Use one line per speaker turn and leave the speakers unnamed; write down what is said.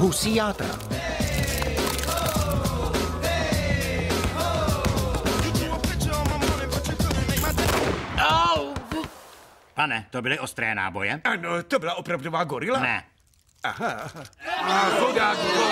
husí játra.
Pane, to byly ostré náboje?
Ano, to byla opravdová gorila?
Ne.
Aha. A chudák gorila.